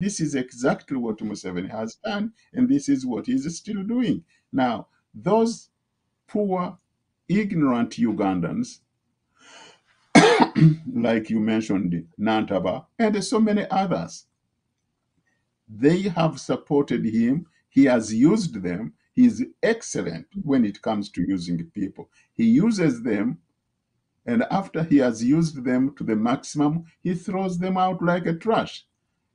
This is exactly what Museveni has done, and this is what he's still doing. Now, those poor, ignorant Ugandans, like you mentioned, Nantaba, and so many others, they have supported him. He has used them. He's excellent when it comes to using people. He uses them, and after he has used them to the maximum, he throws them out like a trash.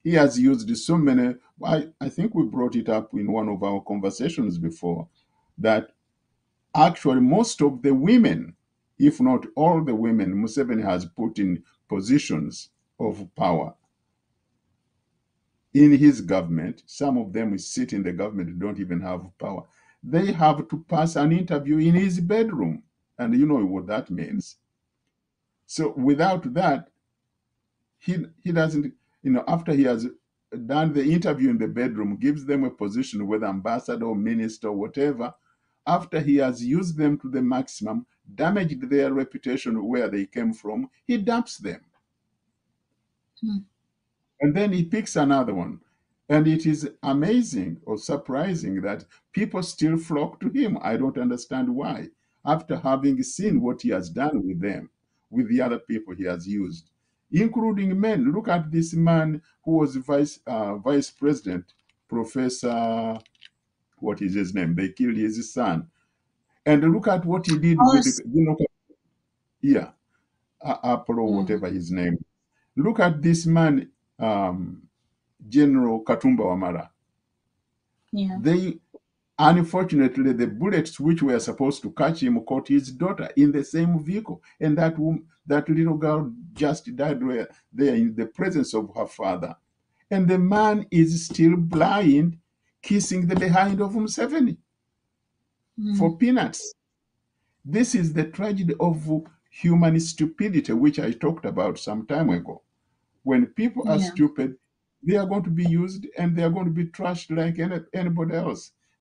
He has used so many. I, I think we brought it up in one of our conversations before that actually most of the women, if not all the women, Museveni has put in positions of power in his government. Some of them sit in the government, don't even have power. They have to pass an interview in his bedroom. And you know what that means. So without that, he, he doesn't, you know, after he has done the interview in the bedroom, gives them a position, whether ambassador or minister or whatever, after he has used them to the maximum, damaged their reputation where they came from, he dumps them. Hmm. And then he picks another one. And it is amazing or surprising that people still flock to him. I don't understand why. After having seen what he has done with them, with the other people he has used, including men. Look at this man who was vice uh, vice president, Professor. What is his name? They killed his son, and look at what he did with you know, yeah, uh, Apollo, Mm. whatever his name. Look at this man, um, General Katumba Wamala. Yeah. They, unfortunately, the bullets which were supposed to catch him caught his daughter in the same vehicle, and that wom- that little girl just died where- there in the presence of her father, and the man is still blind, kissing the behind of Museveni Mm. for peanuts. This is the tragedy of human stupidity, which I talked about some time ago. When people are Yeah. stupid, they are going to be used and they are going to be trashed like any, anybody else.